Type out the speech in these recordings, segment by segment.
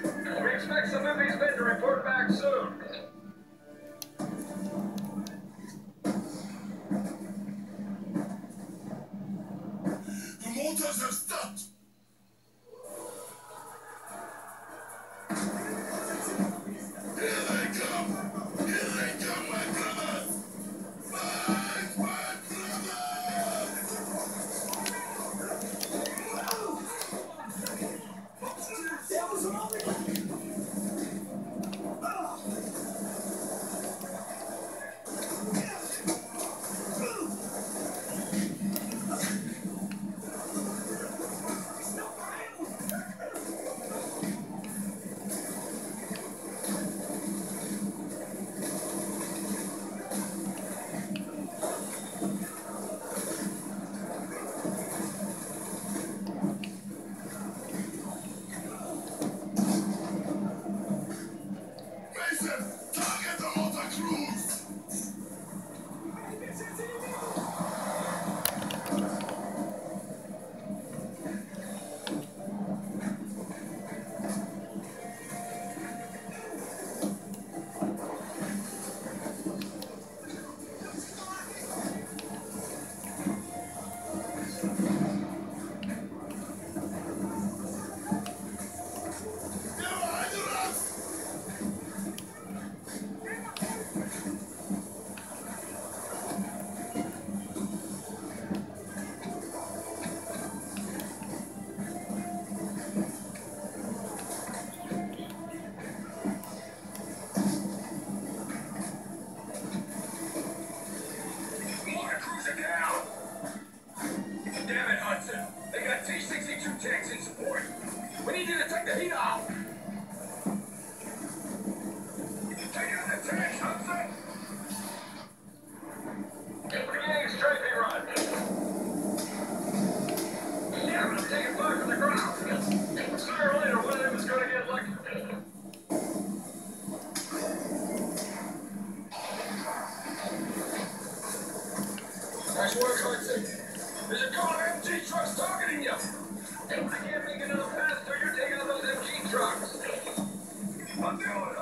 We expect some movie's these men to report back soon. The motors have stopped! Nice work, Hudson. There's a couple of MG trucks targeting you. I can't make another pass, so you're taking out those MG trucks. I'm doing it.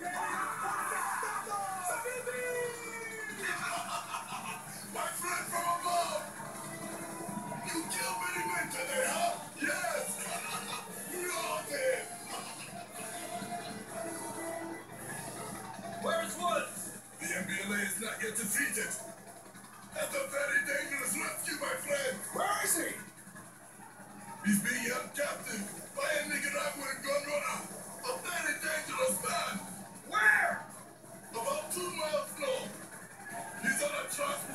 Yeah. trust